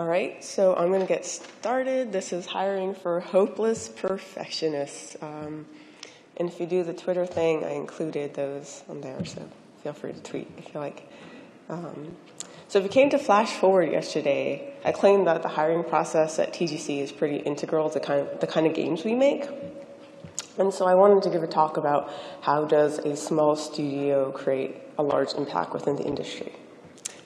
All right, so I'm going to get started. This is hiring for hopeless perfectionists. Um, and if you do the Twitter thing, I included those on there, so feel free to tweet if you like. Um, so if you came to Flash Forward yesterday, I claimed that the hiring process at TGC is pretty integral to kind of the kind of games we make. And so I wanted to give a talk about how does a small studio create a large impact within the industry.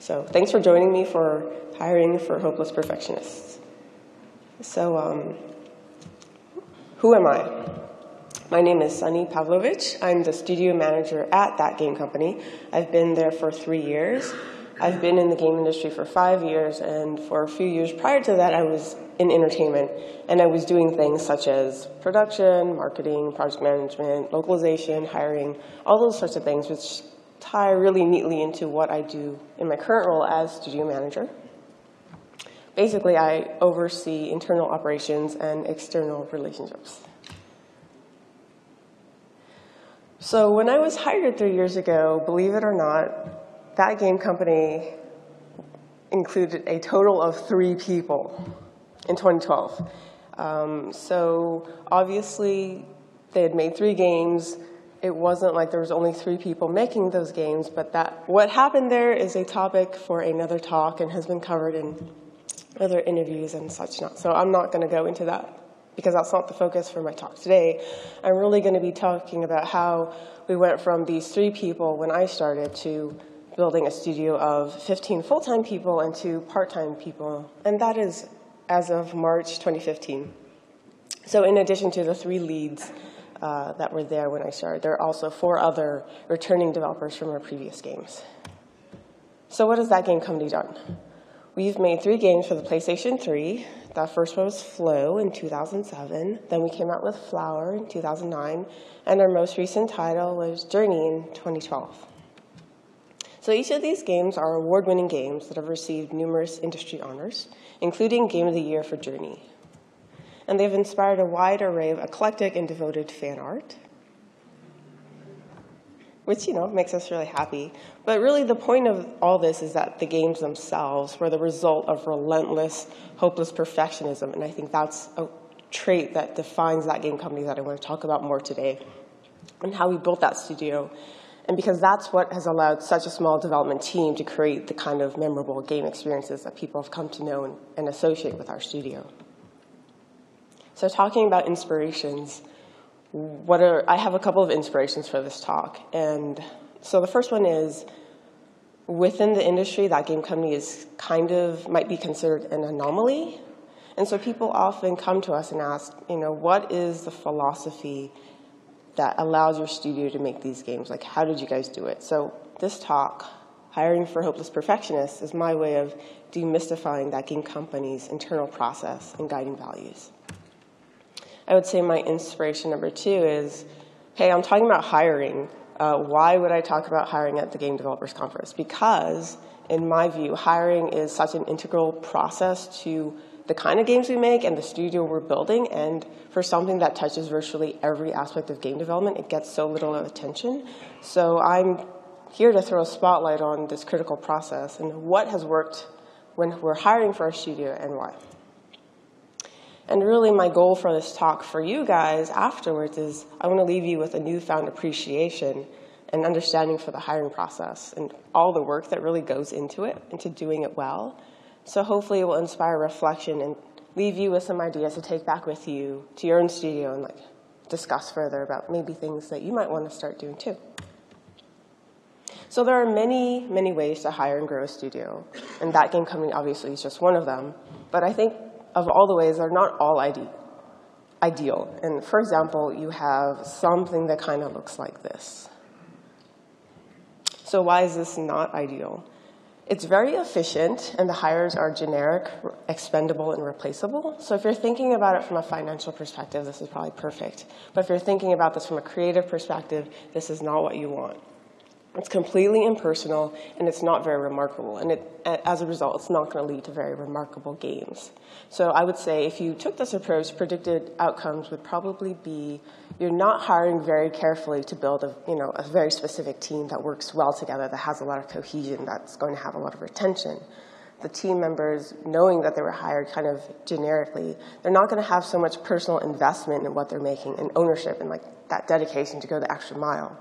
So thanks for joining me for hiring for hopeless perfectionists. So um, who am I? My name is Sunni Pavlovic. I'm the studio manager at that game company. I've been there for three years. I've been in the game industry for five years, and for a few years prior to that, I was in entertainment, and I was doing things such as production, marketing, project management, localization, hiring, all those sorts of things, which tie really neatly into what I do in my current role as studio manager. Basically, I oversee internal operations and external relationships. So when I was hired three years ago, believe it or not, that game company included a total of three people in 2012. Um, so obviously, they had made three games. It wasn't like there was only three people making those games, but that what happened there is a topic for another talk and has been covered in other interviews and such not. So I'm not going to go into that because that's not the focus for my talk today. I'm really going to be talking about how we went from these three people when I started to building a studio of 15 full-time people and two part-time people, and that is as of March 2015. So in addition to the three leads uh, that were there when I started, there are also four other returning developers from our previous games. So what has that game company done? We've made three games for the PlayStation 3. That first one was Flow in 2007. Then we came out with Flower in 2009. And our most recent title was Journey in 2012. So each of these games are award-winning games that have received numerous industry honors, including Game of the Year for Journey. And they've inspired a wide array of eclectic and devoted fan art, which, you know, makes us really happy. But really the point of all this is that the games themselves were the result of relentless, hopeless perfectionism. And I think that's a trait that defines that game company that I want to talk about more today and how we built that studio and because that's what has allowed such a small development team to create the kind of memorable game experiences that people have come to know and, and associate with our studio. So talking about inspirations, what are, I have a couple of inspirations for this talk. And so the first one is, within the industry, that game company is kind of, might be considered an anomaly. And so people often come to us and ask, you know, what is the philosophy that allows your studio to make these games? Like, how did you guys do it? So this talk, Hiring for Hopeless Perfectionists, is my way of demystifying that game company's internal process and guiding values. I would say my inspiration number two is, hey, I'm talking about hiring. Uh, why would I talk about hiring at the Game Developers Conference? Because, in my view, hiring is such an integral process to the kind of games we make and the studio we're building. And for something that touches virtually every aspect of game development, it gets so little attention. So I'm here to throw a spotlight on this critical process and what has worked when we're hiring for our studio and why. And really my goal for this talk for you guys afterwards is I want to leave you with a newfound appreciation and understanding for the hiring process and all the work that really goes into it, into doing it well. So hopefully it will inspire reflection and leave you with some ideas to take back with you to your own studio and like discuss further about maybe things that you might want to start doing too. So there are many, many ways to hire and grow a studio, and that game company obviously is just one of them. But I think of all the ways, they're not all ide ideal. And for example, you have something that kind of looks like this. So why is this not ideal? It's very efficient, and the hires are generic, expendable, and replaceable. So if you're thinking about it from a financial perspective, this is probably perfect. But if you're thinking about this from a creative perspective, this is not what you want. It's completely impersonal, and it's not very remarkable. And it, as a result, it's not going to lead to very remarkable games. So I would say if you took this approach, predicted outcomes would probably be you're not hiring very carefully to build a, you know, a very specific team that works well together, that has a lot of cohesion, that's going to have a lot of retention. the team members knowing that they were hired kind of generically, they're not going to have so much personal investment in what they're making and ownership and like that dedication to go the extra mile.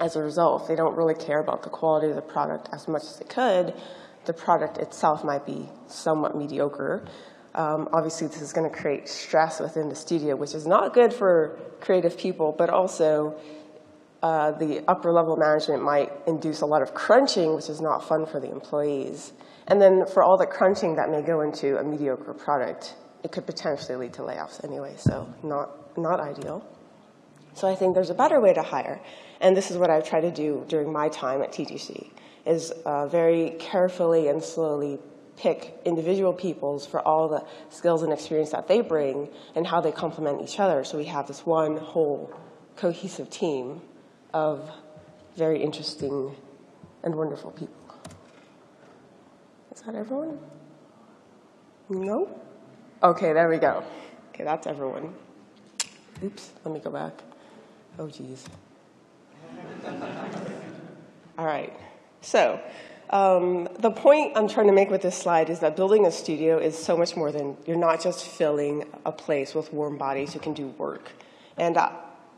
As a result, they don't really care about the quality of the product as much as they could, the product itself might be somewhat mediocre. Um, obviously, this is going to create stress within the studio, which is not good for creative people, but also uh, the upper level management might induce a lot of crunching, which is not fun for the employees. And then for all the crunching that may go into a mediocre product, it could potentially lead to layoffs anyway, so not, not ideal. So I think there's a better way to hire. And this is what I've tried to do during my time at TGC, is uh, very carefully and slowly pick individual peoples for all the skills and experience that they bring and how they complement each other. So we have this one whole cohesive team of very interesting and wonderful people. Is that everyone? No? Okay, there we go. Okay, that's everyone. Oops, let me go back. Oh, geez. All right, so um, the point I'm trying to make with this slide is that building a studio is so much more than you're not just filling a place with warm bodies who can do work. And uh,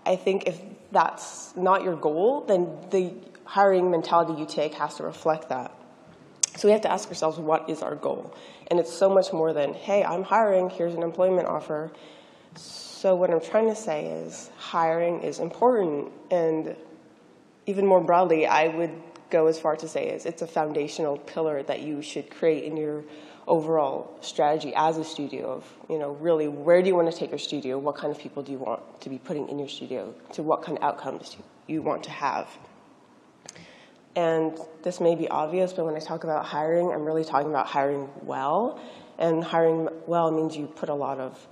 I think if that's not your goal, then the hiring mentality you take has to reflect that. So we have to ask ourselves, what is our goal? And it's so much more than, hey, I'm hiring, here's an employment offer. So what I'm trying to say is hiring is important. And even more broadly, I would go as far to say is it's a foundational pillar that you should create in your overall strategy as a studio of, you know, really where do you want to take your studio? What kind of people do you want to be putting in your studio? To what kind of outcomes you want to have? And this may be obvious, but when I talk about hiring, I'm really talking about hiring well. And hiring well means you put a lot of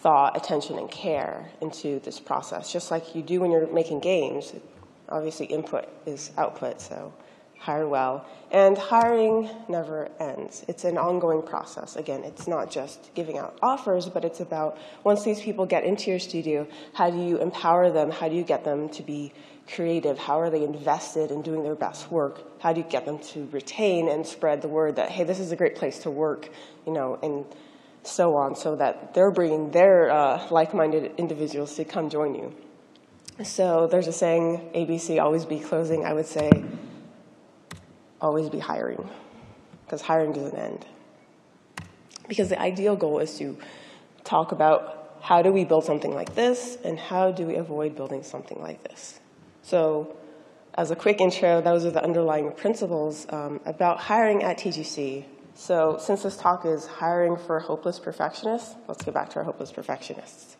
thought, attention, and care into this process, just like you do when you're making games. Obviously, input is output, so hire well. And hiring never ends. It's an ongoing process. Again, it's not just giving out offers, but it's about once these people get into your studio, how do you empower them? How do you get them to be creative? How are they invested in doing their best work? How do you get them to retain and spread the word that, hey, this is a great place to work, you know, and so on, so that they're bringing their uh, like-minded individuals to come join you. So there's a saying, ABC, always be closing. I would say, always be hiring because hiring doesn't end. Because the ideal goal is to talk about how do we build something like this and how do we avoid building something like this. So as a quick intro, those are the underlying principles um, about hiring at TGC. So since this talk is hiring for hopeless perfectionists, let's get back to our hopeless perfectionists.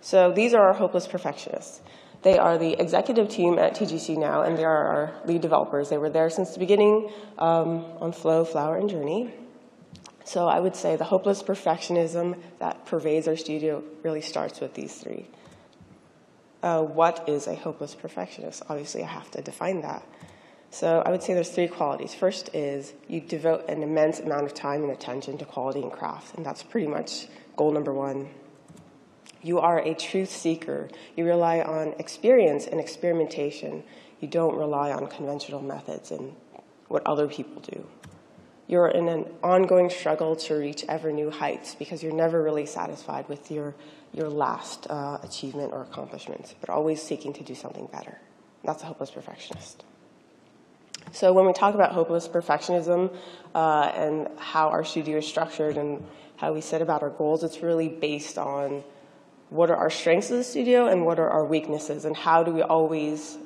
So these are our hopeless perfectionists. They are the executive team at TGC now, and they are our lead developers. They were there since the beginning um, on Flow, Flower, and Journey. So I would say the hopeless perfectionism that pervades our studio really starts with these three. Uh, what is a hopeless perfectionist? Obviously, I have to define that. So I would say there's three qualities. First is you devote an immense amount of time and attention to quality and craft, and that's pretty much goal number one. You are a truth seeker. You rely on experience and experimentation. You don't rely on conventional methods and what other people do. You're in an ongoing struggle to reach ever new heights because you're never really satisfied with your, your last uh, achievement or accomplishment, but always seeking to do something better. That's a hopeless perfectionist. So when we talk about hopeless perfectionism uh, and how our studio is structured and how we set about our goals, it's really based on what are our strengths as a studio and what are our weaknesses and how do we always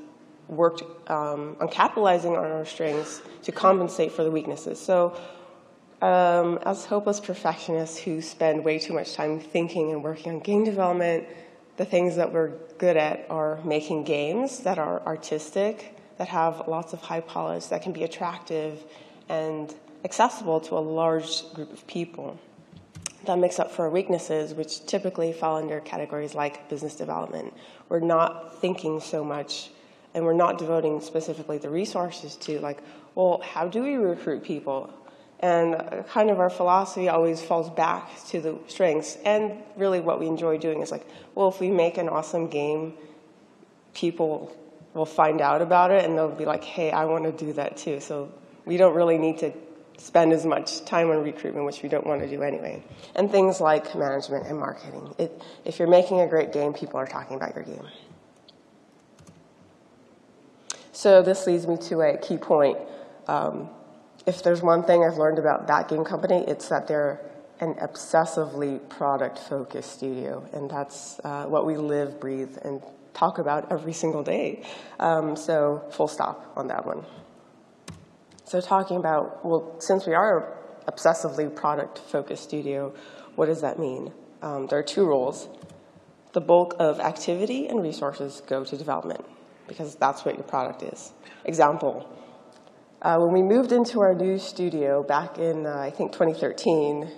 work um, on capitalizing on our strengths to compensate for the weaknesses. So um, as hopeless perfectionists who spend way too much time thinking and working on game development, the things that we're good at are making games that are artistic, that have lots of high polish, that can be attractive and accessible to a large group of people that makes up for our weaknesses, which typically fall under categories like business development. We're not thinking so much and we're not devoting specifically the resources to like, well, how do we recruit people? And uh, kind of our philosophy always falls back to the strengths. And really what we enjoy doing is like, well, if we make an awesome game, people will find out about it and they'll be like, hey, I want to do that too. So we don't really need to spend as much time on recruitment, which we don't want to do anyway. And things like management and marketing. It, if you're making a great game, people are talking about your game. So this leads me to a key point. Um, if there's one thing I've learned about that game company, it's that they're an obsessively product-focused studio, and that's uh, what we live, breathe, and talk about every single day. Um, so full stop on that one. So talking about, well, since we are obsessively product-focused studio, what does that mean? Um, there are two roles. The bulk of activity and resources go to development because that's what your product is. Example, uh, when we moved into our new studio back in, uh, I think, 2013,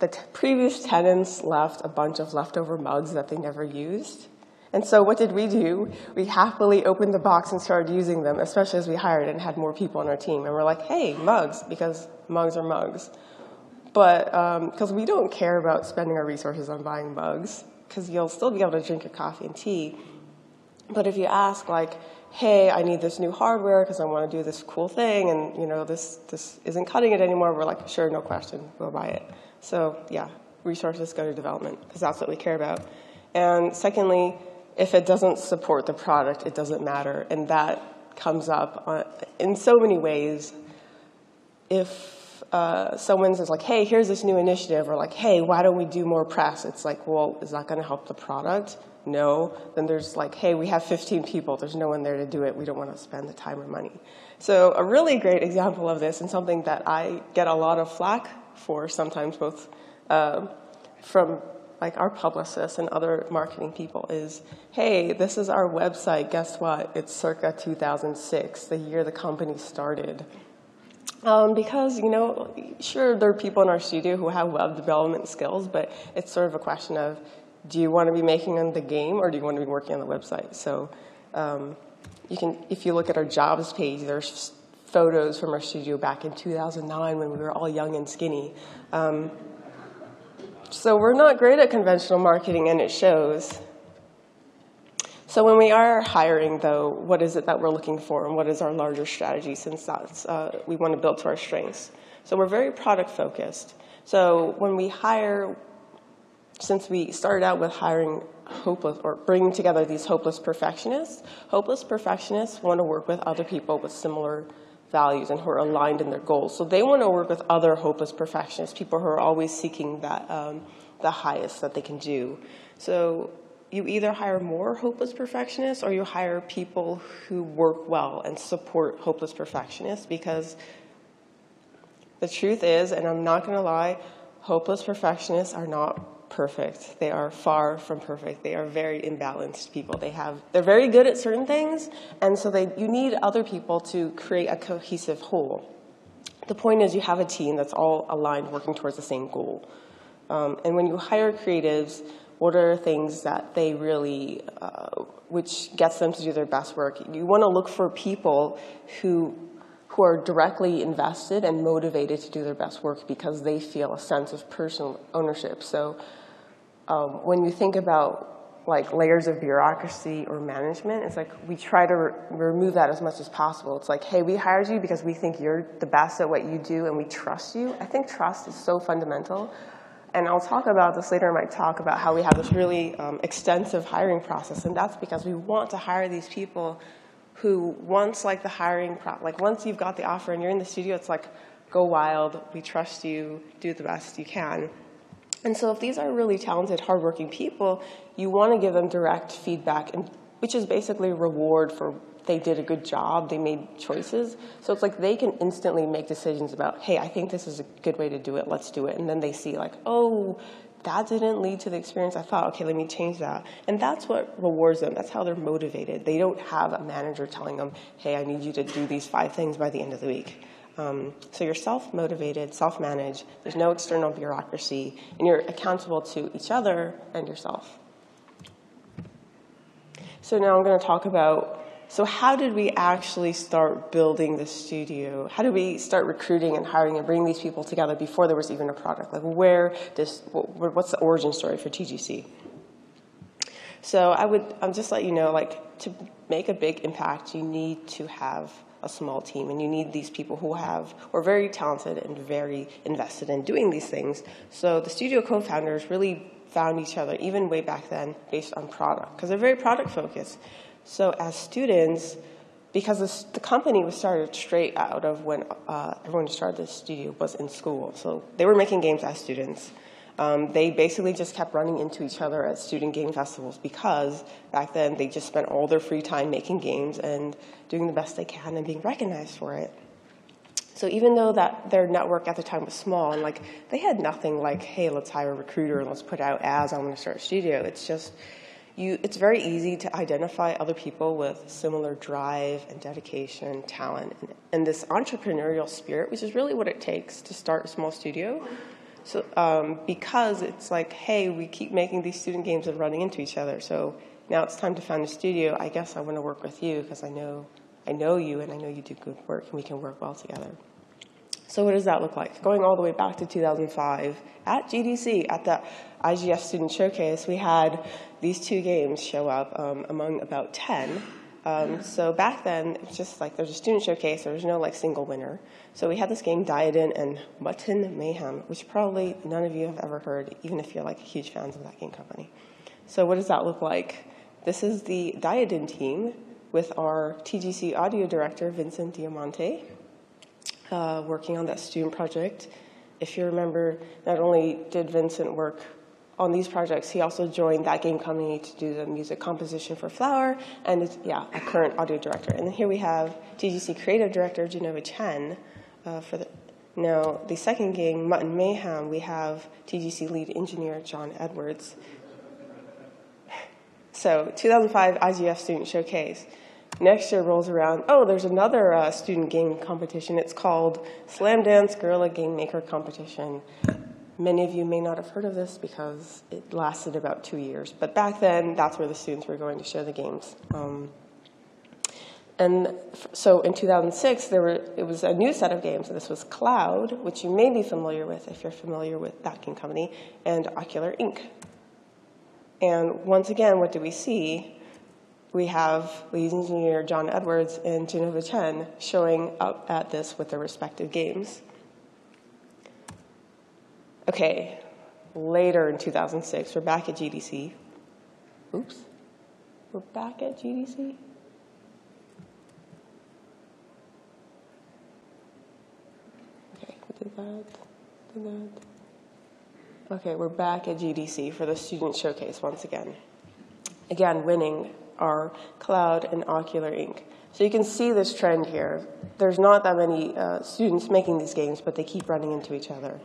the previous tenants left a bunch of leftover mugs that they never used. And so what did we do? We happily opened the box and started using them, especially as we hired and had more people on our team. And we're like, hey, mugs, because mugs are mugs. But because um, we don't care about spending our resources on buying mugs, because you'll still be able to drink your coffee and tea. But if you ask, like, hey, I need this new hardware because I want to do this cool thing, and you know this this isn't cutting it anymore, we're like, sure, no question, we'll buy it. So yeah, resources go to development because that's what we care about. And secondly, if it doesn't support the product, it doesn't matter, and that comes up in so many ways. If uh, someone says like, hey, here's this new initiative, or like, hey, why don't we do more press? It's like, well, is that going to help the product? no, then there's like, hey, we have 15 people, there's no one there to do it, we don't want to spend the time or money. So a really great example of this and something that I get a lot of flack for sometimes both uh, from like our publicists and other marketing people is, hey, this is our website, guess what? It's circa 2006, the year the company started. Um, because, you know, sure, there are people in our studio who have web development skills, but it's sort of a question of, do you want to be making the game or do you want to be working on the website? So um, you can, if you look at our jobs page, there's photos from our studio back in 2009 when we were all young and skinny. Um, so we're not great at conventional marketing and it shows. So when we are hiring, though, what is it that we're looking for and what is our larger strategy since that's, uh, we want to build to our strengths? So we're very product focused. So when we hire, since we started out with hiring hopeless or bringing together these hopeless perfectionists, hopeless perfectionists want to work with other people with similar values and who are aligned in their goals. So they want to work with other hopeless perfectionists, people who are always seeking that um, the highest that they can do. So you either hire more hopeless perfectionists or you hire people who work well and support hopeless perfectionists because the truth is, and I'm not going to lie, hopeless perfectionists are not perfect. They are far from perfect. They are very imbalanced people. They have, they're very good at certain things, and so they, you need other people to create a cohesive whole. The point is you have a team that's all aligned working towards the same goal. Um, and when you hire creatives, what are things that they really, uh, which gets them to do their best work? You want to look for people who who are directly invested and motivated to do their best work because they feel a sense of personal ownership. So um, when you think about like layers of bureaucracy or management, it's like we try to re remove that as much as possible. It's like, hey, we hired you because we think you're the best at what you do and we trust you. I think trust is so fundamental. And I'll talk about this later in my talk about how we have this really um, extensive hiring process. And that's because we want to hire these people who once like the hiring, like once you've got the offer and you're in the studio, it's like, go wild, we trust you, do the best you can. And so if these are really talented, hardworking people, you want to give them direct feedback, and, which is basically a reward for they did a good job, they made choices. So it's like they can instantly make decisions about, hey, I think this is a good way to do it, let's do it. And then they see like, oh, that didn't lead to the experience I thought, okay, let me change that. And that's what rewards them. That's how they're motivated. They don't have a manager telling them, hey, I need you to do these five things by the end of the week. Um, so you're self-motivated, self-managed, there's no external bureaucracy, and you're accountable to each other and yourself. So now I'm going to talk about, so how did we actually start building the studio? How did we start recruiting and hiring and bringing these people together before there was even a product? Like where does, what's the origin story for TGC? So I would I'll just let you know, like to make a big impact, you need to have a small team, and you need these people who have are very talented and very invested in doing these things. So the studio co-founders really found each other even way back then based on product because they're very product focused. So as students, because this, the company was started straight out of when uh, everyone started the studio was in school. So they were making games as students. Um, they basically just kept running into each other at student game festivals because back then they just spent all their free time making games and doing the best they can and being recognized for it. So even though that their network at the time was small and like they had nothing like, hey, let's hire a recruiter and let's put out ads, I want to start a studio. It's just you, it's very easy to identify other people with similar drive and dedication, talent, and, and this entrepreneurial spirit, which is really what it takes to start a small studio. So, um, because it's like, hey, we keep making these student games and running into each other. So now it's time to found a studio. I guess I want to work with you because I know, I know you and I know you do good work and we can work well together. So what does that look like? Going all the way back to 2005, at GDC, at the IGF Student Showcase, we had these two games show up um, among about 10. Um, so back then, it was just like there's a student showcase, there was no like single winner. So we had this game, Diadem and Mutton Mayhem, which probably none of you have ever heard, even if you're like huge fans of that game company. So what does that look like? This is the Diadem team with our TGC audio director, Vincent Diamante uh, working on that student project. If you remember, not only did Vincent work on these projects, he also joined that game company to do the music composition for Flower, and yeah, a current audio director. And then here we have TGC creative director Jenova Chen uh, for the. Now, the second game, Mutton Mayhem, we have TGC lead engineer John Edwards. So, 2005 IGF Student Showcase. Next year rolls around, oh, there's another uh, student game competition. It's called Slamdance Guerrilla Game Maker Competition. Many of you may not have heard of this because it lasted about two years. But back then, that's where the students were going to show the games. Um, and so in 2006, there were, it was a new set of games. This was Cloud, which you may be familiar with if you're familiar with that game company, and Ocular Ink. And once again, what do we see? we have lead engineer John Edwards and Jenova Chen showing up at this with their respective games. Okay, later in 2006, we're back at GDC. Oops, we're back at GDC? Okay, did that, did that. Okay, we're back at GDC for the student showcase once again. Again, winning are Cloud and Ocular Ink. So you can see this trend here. There's not that many uh, students making these games, but they keep running into each other.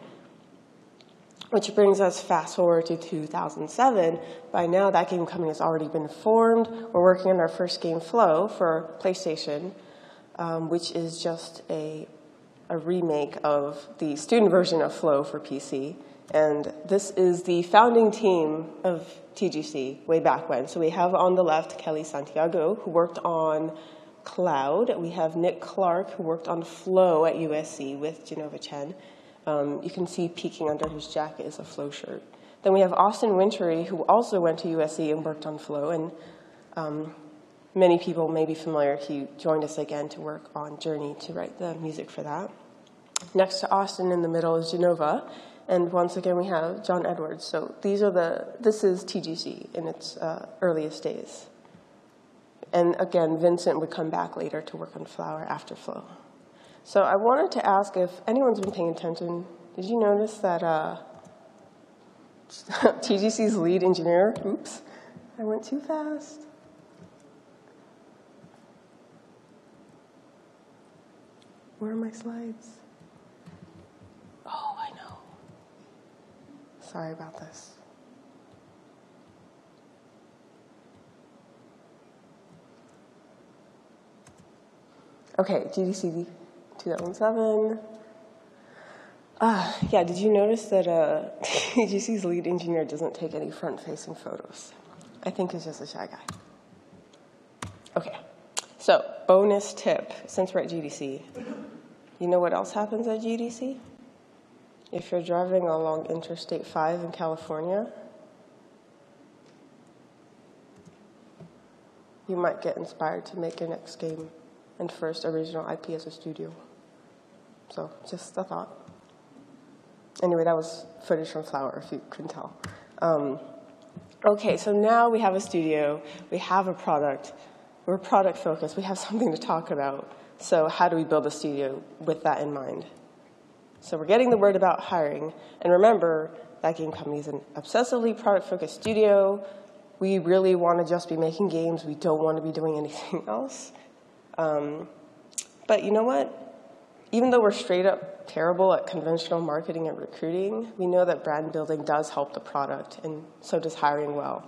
Which brings us fast forward to 2007. By now, that game company has already been formed. We're working on our first game, Flow, for PlayStation, um, which is just a, a remake of the student version of Flow for PC. And this is the founding team of TGC way back when. So we have on the left Kellee Santiago, who worked on Cloud. We have Nick Clark, who worked on Flow at USC with Jenova Chen. Um, you can see peeking under his jacket is a Flow shirt. Then we have Austin Wintory, who also went to USC and worked on Flow. And um, many people may be familiar. He joined us again to work on Journey to write the music for that. Next to Austin in the middle is Jenova. And once again, we have John Edwards. So these are the, this is TGC in its uh, earliest days. And again, Vincent would come back later to work on Flower after Flow. So I wanted to ask if anyone's been paying attention. Did you notice that uh, TGC's lead engineer, oops, I went too fast. Where are my slides? Oh, I know. Sorry about this. Okay, GDC 2007. Uh, yeah, did you notice that uh, GDC's lead engineer doesn't take any front-facing photos? I think he's just a shy guy. Okay, so bonus tip, since we're at GDC. You know what else happens at GDC? If you're driving along Interstate 5 in California, you might get inspired to make your next game and first original IP as a studio. So just a thought. Anyway, that was footage from Flower, if you couldn't tell. Um, okay, so now we have a studio, we have a product, we're product focused, we have something to talk about. So how do we build a studio with that in mind? So we're getting the word about hiring. And remember, that game company is an obsessively product-focused studio. We really want to just be making games. We don't want to be doing anything else. Um, but you know what? Even though we're straight up terrible at conventional marketing and recruiting, we know that brand building does help the product, and so does hiring well.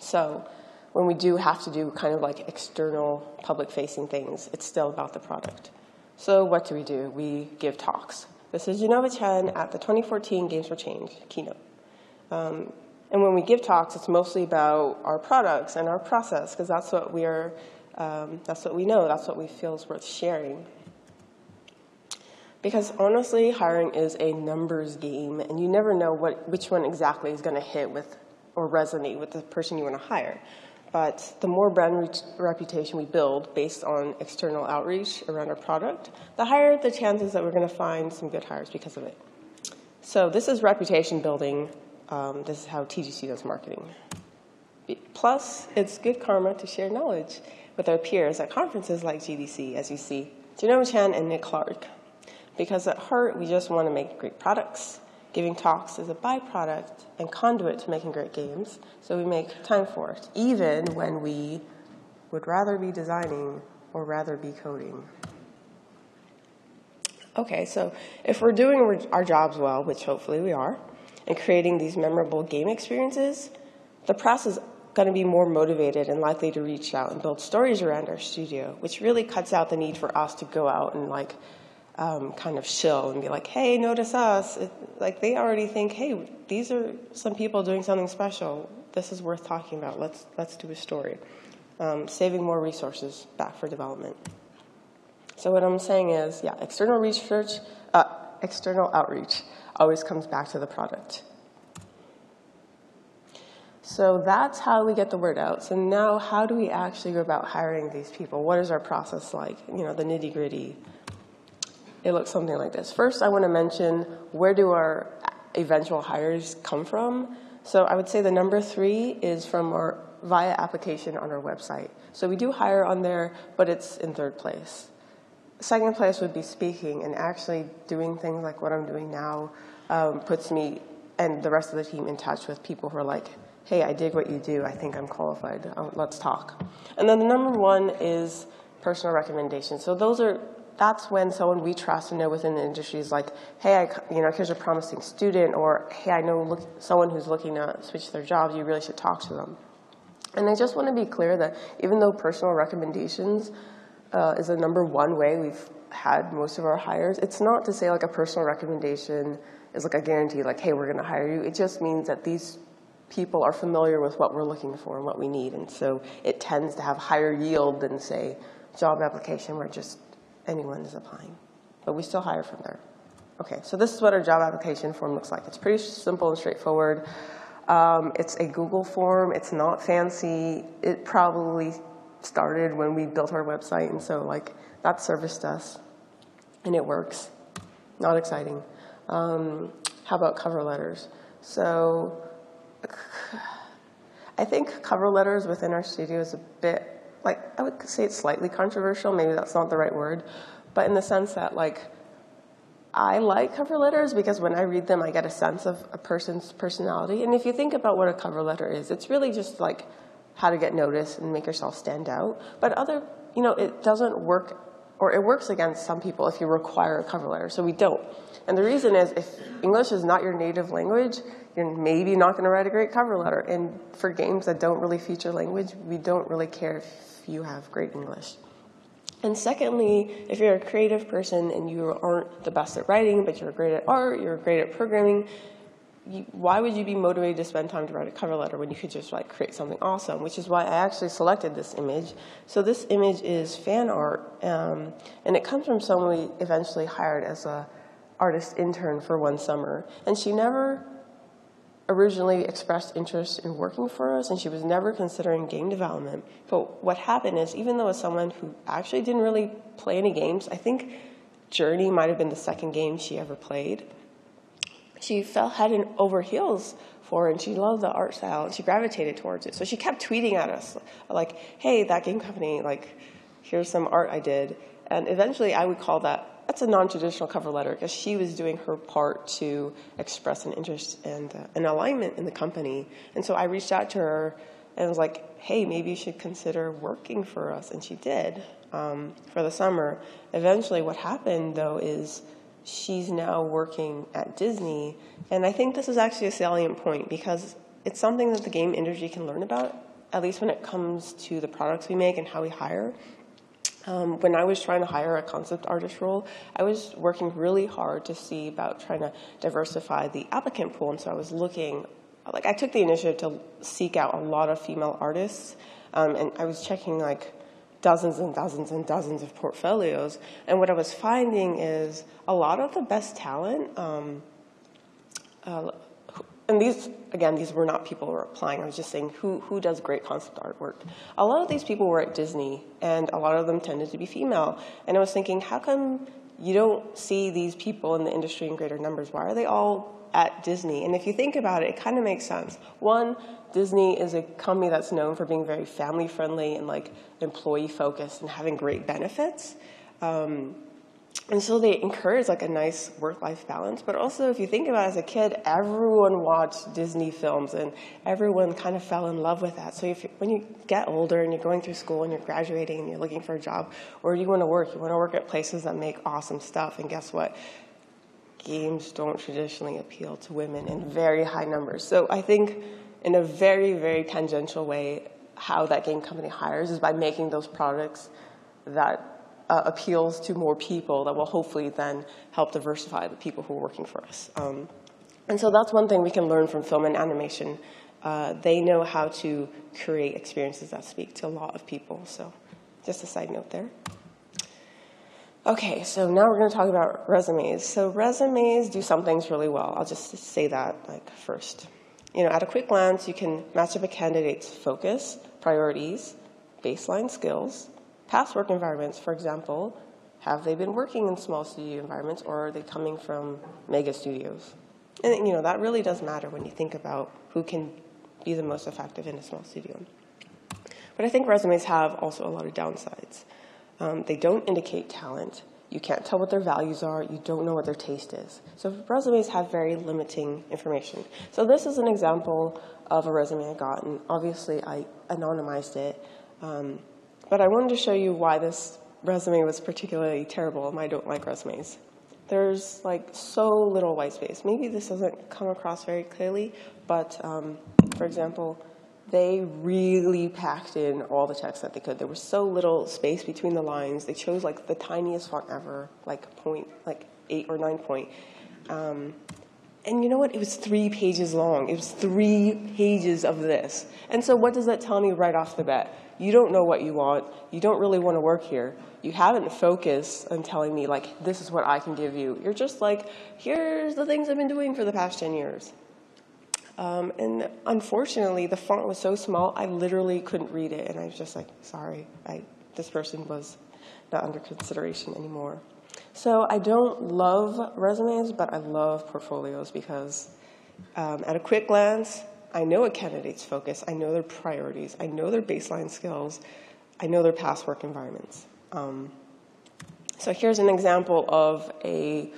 So when we do have to do kind of like external public-facing things, it's still about the product. So what do we do? We give talks. This is Jenova Chen at the 2014 Games for Change keynote. Um, and when we give talks, it's mostly about our products and our process, because that's what we are, um, that's what we know, that's what we feel is worth sharing. Because honestly, hiring is a numbers game, and you never know what, which one exactly is going to hit with or resonate with the person you want to hire. But the more brand reputation we build based on external outreach around our product, the higher the chances that we're going to find some good hires because of it. So this is reputation building. Um, this is how TGC does marketing. Plus, it's good karma to share knowledge with our peers at conferences like GDC, as you see, Jenova Chen and Nick Clark. Because at heart, we just want to make great products. Giving talks is a byproduct and conduit to making great games, so we make time for it, even when we would rather be designing or rather be coding. Okay, so if we're doing our jobs well, which hopefully we are, and creating these memorable game experiences, the press is going to be more motivated and likely to reach out and build stories around our studio, which really cuts out the need for us to go out and like um, kind of shill and be like, hey, notice us. It, like they already think, hey, these are some people doing something special. This is worth talking about. Let's, let's do a story. Um, saving more resources back for development. So what I'm saying is, yeah, external research, uh, external outreach always comes back to the product. So that's how we get the word out. So now how do we actually go about hiring these people? What is our process like? You know, the nitty gritty it looks something like this. First, I want to mention where do our eventual hires come from. So I would say the number three is from our via application on our website. So we do hire on there, but it's in third place. Second place would be speaking and actually doing things like what I'm doing now um, puts me and the rest of the team in touch with people who are like, hey, I dig what you do. I think I'm qualified. Um, let's talk. And then the number one is personal recommendations. So those are that's when someone we trust and know within the industry is like, hey, I, you know, here's a promising student, or hey, I know look, someone who's looking to switch their job. You really should talk to them. And I just want to be clear that even though personal recommendations uh, is the number one way we've had most of our hires, it's not to say like a personal recommendation is like a guarantee, like, hey, we're going to hire you. It just means that these people are familiar with what we're looking for and what we need. And so it tends to have higher yield than, say, job application where just anyone is applying. But we still hire from there. Okay, so this is what our job application form looks like. It's pretty simple and straightforward. Um, it's a Google form. It's not fancy. It probably started when we built our website, and so like that serviced us, and it works. Not exciting. Um, how about cover letters? So I think cover letters within our studio is a bit like I would say it's slightly controversial. Maybe that's not the right word, but in the sense that like I like cover letters because when I read them, I get a sense of a person's personality. And if you think about what a cover letter is, it's really just like how to get noticed and make yourself stand out. But other, you know, it doesn't work, or it works against some people if you require a cover letter. So we don't. And the reason is if English is not your native language, you're maybe not going to write a great cover letter. And for games that don't really feature language, we don't really care if you have great English. And secondly, if you're a creative person and you aren't the best at writing, but you're great at art, you're great at programming, you, why would you be motivated to spend time to write a cover letter when you could just like create something awesome? Which is why I actually selected this image. So this image is fan art, um, and it comes from someone we eventually hired as a artist intern for one summer. And she never originally expressed interest in working for us, and she was never considering game development. But what happened is, even though as someone who actually didn't really play any games, I think Journey might have been the second game she ever played. She fell head and over heels for it, and she loved the art style, and she gravitated towards it. So she kept tweeting at us, like, "Hey, that game company, like, here's some art I did." And eventually, I would call that that's a non-traditional cover letter because she was doing her part to express an interest and uh, an alignment in the company. And so I reached out to her and was like, hey, maybe you should consider working for us. And she did um, for the summer. Eventually, what happened though is she's now working at Disney. And I think this is actually a salient point because it's something that the game industry can learn about, at least when it comes to the products we make and how we hire. Um, when I was trying to hire a concept artist role, I was working really hard to see about trying to diversify the applicant pool. And so I was looking, like I took the initiative to seek out a lot of female artists. Um, and I was checking like dozens and dozens and dozens of portfolios. And what I was finding is a lot of the best talent um, uh, and these, again, these were not people who were applying. I was just saying who, who does great concept artwork. A lot of these people were at Disney, and a lot of them tended to be female. And I was thinking, how come you don't see these people in the industry in greater numbers? Why are they all at Disney? And if you think about it, it kind of makes sense. One, Disney is a company that's known for being very family friendly and like employee focused and having great benefits. Um, and so they encourage like a nice work-life balance. But also, if you think about it as a kid, everyone watched Disney films and everyone kind of fell in love with that. So if when you get older and you're going through school and you're graduating and you're looking for a job, do you want to work? You want to work at places that make awesome stuff. And guess what? Games don't traditionally appeal to women in very high numbers. So I think in a very, very tangential way, how that game company hires is by making those products that uh, appeals to more people that will hopefully then help diversify the people who are working for us. Um, and so that's one thing we can learn from film and animation. Uh, they know how to create experiences that speak to a lot of people. So just a side note there. Okay, so now we're going to talk about resumes. So resumes do some things really well. I'll just say that like first. You know, at a quick glance, you can match up a candidate's focus, priorities, baseline skills, past work environments, for example, have they been working in small studio environments or are they coming from mega studios? And you know, that really does matter when you think about who can be the most effective in a small studio. But I think resumes have also a lot of downsides. Um, they don't indicate talent. You can't tell what their values are. You don't know what their taste is. So resumes have very limiting information. So this is an example of a resume I got, and obviously I anonymized it. Um, but I wanted to show you why this resume was particularly terrible and I don't like resumes. There's like so little white space. Maybe this doesn't come across very clearly, but um, for example, they really packed in all the text that they could. There was so little space between the lines. They chose like the tiniest font ever, like point, like eight or nine point. Um, and you know what? It was three pages long. It was three pages of this. And so what does that tell me right off the bat? you don't know what you want, you don't really want to work here, you haven't focused on telling me, like, this is what I can give you. You're just like, here's the things I've been doing for the past 10 years. Um, and unfortunately, the font was so small, I literally couldn't read it. And I was just like, sorry, I, this person was not under consideration anymore. So I don't love resumes, but I love portfolios because um, at a quick glance, I know a candidate's focus, I know their priorities, I know their baseline skills, I know their past work environments. Um, so here's an example of a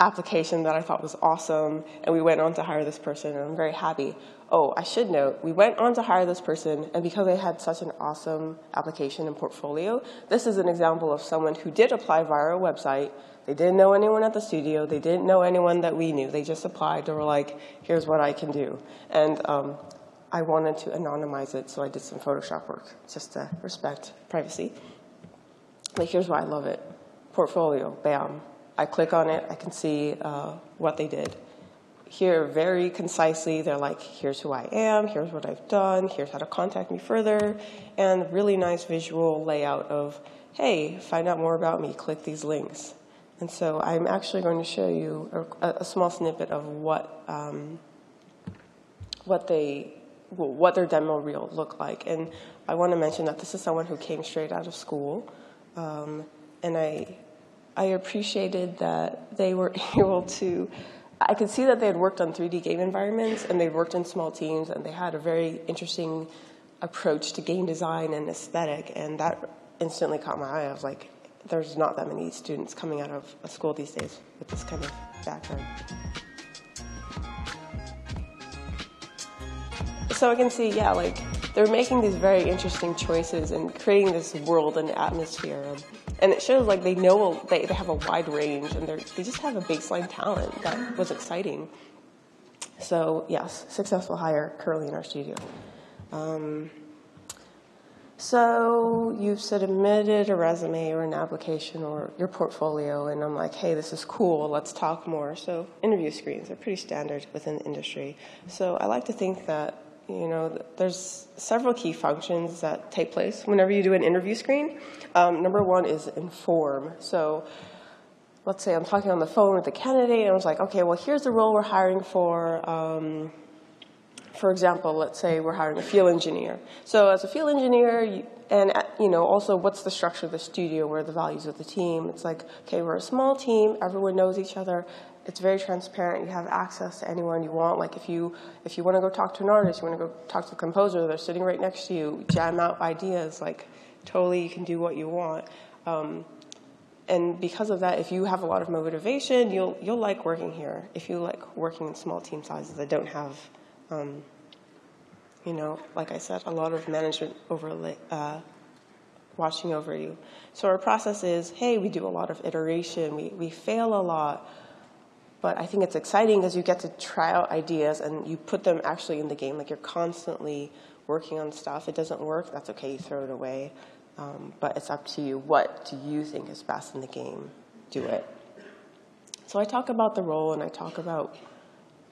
application that I thought was awesome, and we went on to hire this person, and I'm very happy. Oh, I should note, we went on to hire this person, and because they had such an awesome application and portfolio, this is an example of someone who did apply via our website, they didn't know anyone at the studio. They didn't know anyone that we knew. They just applied. They were like, here's what I can do. And um, I wanted to anonymize it, so I did some Photoshop work just to respect privacy. But here's why I love it. Portfolio, bam. I click on it, I can see uh, what they did. Here, very concisely, they're like, here's who I am, here's what I've done, here's how to contact me further, and really nice visual layout of, hey, find out more about me, click these links. And so I'm actually going to show you a, a small snippet of what um, what they what their demo reel looked like. And I want to mention that this is someone who came straight out of school, um, and I I appreciated that they were able to. I could see that they had worked on 3D game environments and they'd worked in small teams and they had a very interesting approach to game design and aesthetic, and that instantly caught my eye. I was like, there's not that many students coming out of a school these days with this kind of background. So I can see, yeah, like they're making these very interesting choices and creating this world and atmosphere. And, it shows like they know they, they have a wide range and they they just have a baseline talent that was exciting. So yes, successful hire currently in our studio. Um, so you've submitted a resume or an application or your portfolio, and I'm like, hey, this is cool, let's talk more. So interview screens are pretty standard within the industry. So I like to think that you know, there's several key functions that take place whenever you do an interview screen. Um, number one is inform. So let's say I'm talking on the phone with the candidate, and I was like, okay, well, here's the role we're hiring for. Um, for example, let's say we're hiring a feel engineer. So as a feel engineer, and uh, you know, also what's the structure of the studio, where are the values of the team. It's like, okay, we're a small team, everyone knows each other, it's very transparent. You have access to anyone you want. Like if you if you want to go talk to an artist, you want to go talk to a composer, they're sitting right next to you. Jam out ideas. Like totally, you can do what you want. Um, and because of that, if you have a lot of motivation, you'll you'll like working here. If you like working in small team sizes that don't have, um, you know, like I said, a lot of management overlay. Uh, watching over you. So our process is, hey, we do a lot of iteration, we, we fail a lot, but I think it's exciting because you get to try out ideas and you put them actually in the game. Like you're constantly working on stuff. It doesn't work, that's okay, you throw it away. Um, but it's up to you. What do you think is best in the game? Do it. So I talk about the role and I talk about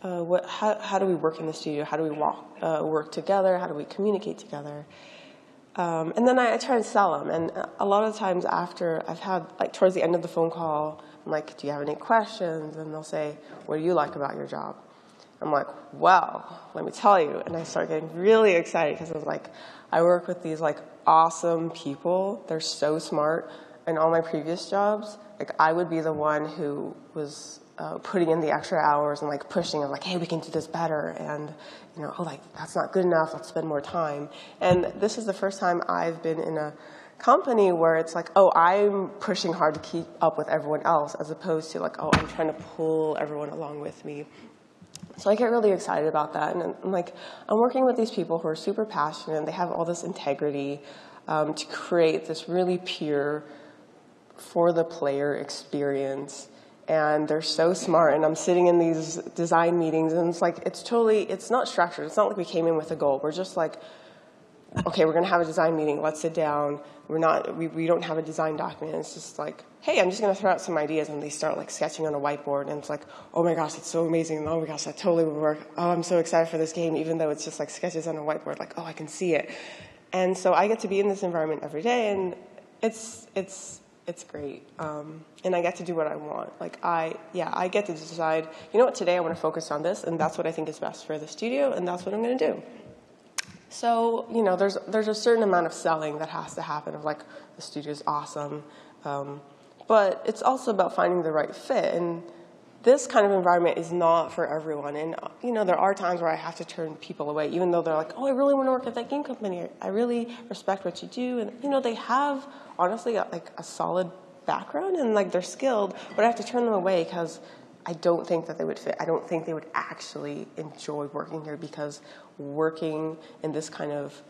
uh, what, how, how do we work in the studio? How do we walk, uh, work together? How do we communicate together? Um, and then I, I, try and sell them. And a lot of times after I've had, like towards the end of the phone call, I'm like, do you have any questions? And they'll say, what do you like about your job? I'm like, well, let me tell you. And I start getting really excited because I was like, I work with these like awesome people. They're so smart. In all my previous jobs, like I would be the one who was uh, putting in the extra hours and like pushing of like, hey, we can do this better. And, you know, oh, like that's not good enough. Let's spend more time. And this is the first time I've been in a company where it's like, oh, I'm pushing hard to keep up with everyone else, as opposed to like, oh, I'm trying to pull everyone along with me. So I get really excited about that, and I'm like, I'm working with these people who are super passionate. and They have all this integrity um, to create this really pure, for the player experience. And they're so smart, and I'm sitting in these design meetings, and it's like it's totally, it's not structured. It's not like we came in with a goal. We're just like okay, we're going to have a design meeting. Let's sit down. We're not, we, we don't have a design document. It's just like, hey, I'm just going to throw out some ideas. And they start like sketching on a whiteboard. And it's like, oh my gosh, it's so amazing. Oh my gosh, that totally would work. Oh, I'm so excited for this game, even though it's just like sketches on a whiteboard. Like, oh, I can see it. And so I get to be in this environment every day. And it's, it's, it's great. Um, and I get to do what I want. Like I, yeah, I get to decide, you know what, today I want to focus on this. And that's what I think is best for the studio. And that's what I'm going to do. So, you know, there's, there's a certain amount of selling that has to happen of like, the studio's awesome. Um, but it's also about finding the right fit. And this kind of environment is not for everyone. And, you know, there are times where I have to turn people away, even though they're like, oh, I really want to work at that game company. I really respect what you do. And, you know, they have, honestly, like a solid background and like they're skilled, but I have to turn them away because I don't think that they would fit. I don't think they would actually enjoy working here because working in this kind of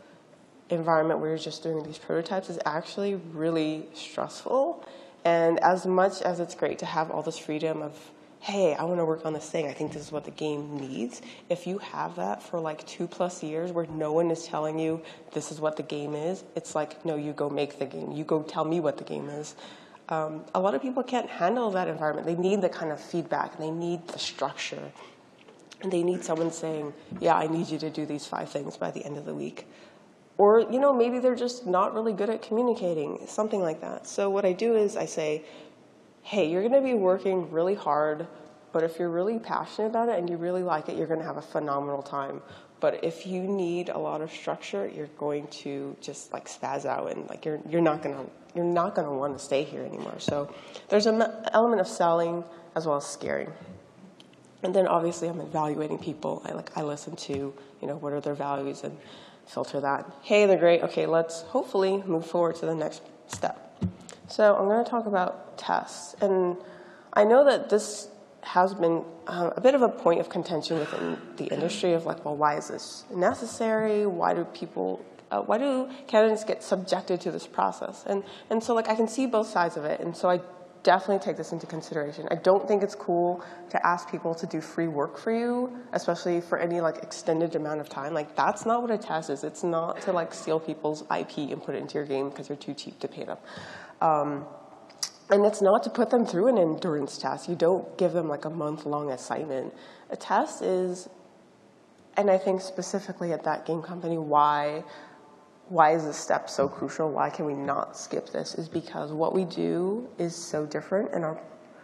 environment where you're just doing these prototypes is actually really stressful. And as much as it's great to have all this freedom of, hey, I want to work on this thing, I think this is what the game needs. If you have that for like two plus years where no one is telling you this is what the game is, it's like, no, you go make the game. You go tell me what the game is um, a lot of people can't handle that environment. They need the kind of feedback, they need the structure. And they need someone saying, yeah, I need you to do these five things by the end of the week. Or, you know, maybe they're just not really good at communicating, something like that. So what I do is I say, hey, you're going to be working really hard, but if you're really passionate about it and you really like it, you're going to have a phenomenal time. But if you need a lot of structure, you're going to just like spaz out and like you're, you're not gonna you're not gonna want to stay here anymore. So there's an element of selling as well as scaring. And then obviously I'm evaluating people. I like I listen to, you know, what are their values and filter that. Hey, they're great. Okay, let's hopefully move forward to the next step. So I'm going to talk about tests. And I know that this has been uh, a bit of a point of contention within the industry of like, well, why is this necessary? Why do people, uh, why do candidates get subjected to this process? And, and so like I can see both sides of it. And so I definitely take this into consideration. I don't think it's cool to ask people to do free work for you, especially for any like extended amount of time. Like that's not what a test is. It's not to like steal people's IP and put it into your game because you're too cheap to pay them. Um, and it's not to put them through an endurance test. You don't give them like a month long assignment. A test is, and I think specifically at that game company, why why is this step so crucial? Why can we not skip this? Is because what we do is so different, and our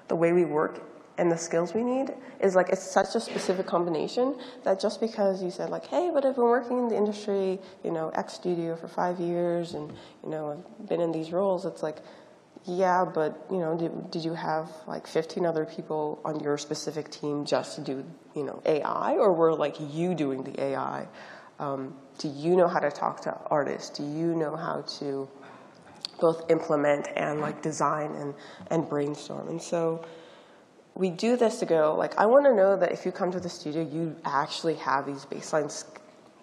the way we work and the skills we need is like it's such a specific combination that just because you said like, hey, but I've been working in the industry, you know, X studio for five years, and you know, I've been in these roles, it's like yeah, but you know, did, did you have like 15 other people on your specific team just to do, you know, AI, or were like you doing the AI? Um, do you know how to talk to artists? Do you know how to both implement and like design and, and brainstorm? And so we do this to go, like, I want to know that if you come to the studio, you actually have these baseline,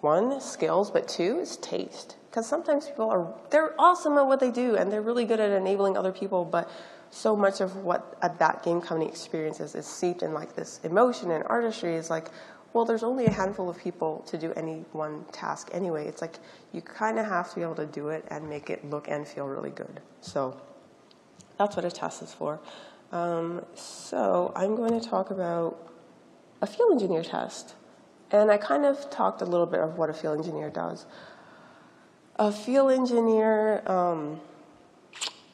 one, skills, but two is taste because sometimes people are they're awesome at what they do and they're really good at enabling other people but so much of what that game company experiences is seeped in like this emotion and artistry is like well there's only a handful of people to do any one task anyway. It's like you kind of have to be able to do it and make it look and feel really good. So that's what a test is for. Um, so i'm going to talk about a feel engineer test. And i kind of talked a little bit of what a feel engineer does. A feel engineer, um,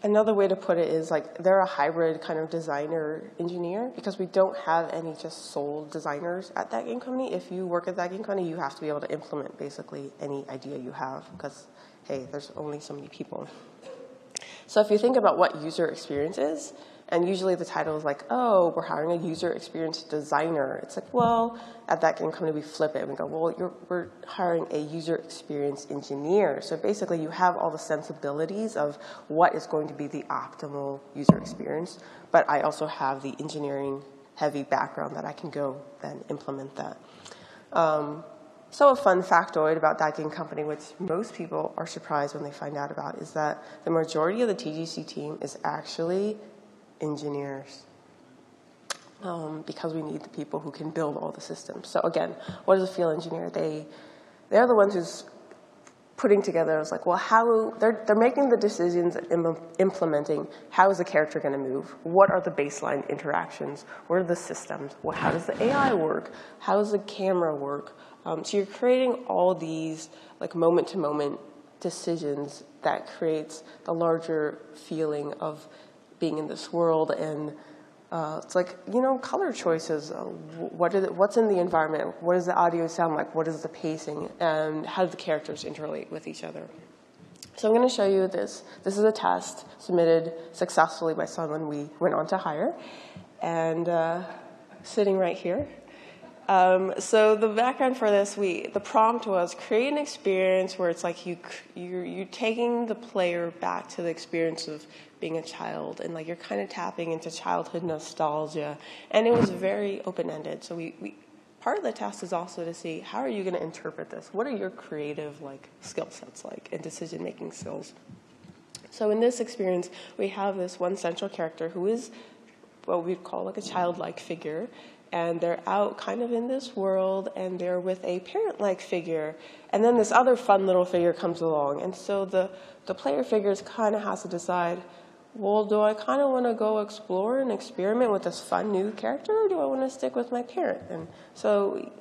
another way to put it is like they're a hybrid kind of designer engineer because we don't have any just sole designers at that game company. If you work at that game company, you have to be able to implement basically any idea you have because, hey, there's only so many people. So if you think about what user experience is, and usually the title is like, oh, we're hiring a user experience designer. It's like, well, at that game company, we flip it and we go, well, we're hiring a user experience engineer. So basically, you have all the sensibilities of what is going to be the optimal user experience, but I also have the engineering heavy background that I can go then implement that. Um, so a fun factoid about that game company, which most people are surprised when they find out about, is that the majority of the TGC team is actually engineers um, because we need the people who can build all the systems. So again, what is a feel engineer? They, they're the ones who's putting together, it's like, well, how, they're, they're making the decisions and implementing how is the character going to move? What are the baseline interactions? What are the systems? Well, how does the AI work? How does the camera work? Um, so you're creating all these like moment-to-moment -moment decisions that creates the larger feeling of being in this world and uh, it's like, you know, color choices. Uh, what is what's in the environment? What does the audio sound like? What is the pacing? And how do the characters interrelate with each other? So I'm going to show you this. This is a test submitted successfully by someone we went on to hire. And uh, sitting right here. Um, so the background for this, we the prompt was create an experience where it's like you you're, you're taking the player back to the experience of being a child and like you're kind of tapping into childhood nostalgia. And it was very open-ended. So we, we part of the test is also to see how are you going to interpret this? What are your creative like skill sets like and decision making skills? So in this experience we have this one central character who is what we'd call like a childlike figure and they're out kind of in this world and they're with a parent-like figure and then this other fun little figure comes along. And so the the player figures kind of has to decide well, do I kind of want to go explore and experiment with this fun new character, or do I want to stick with my parent? And so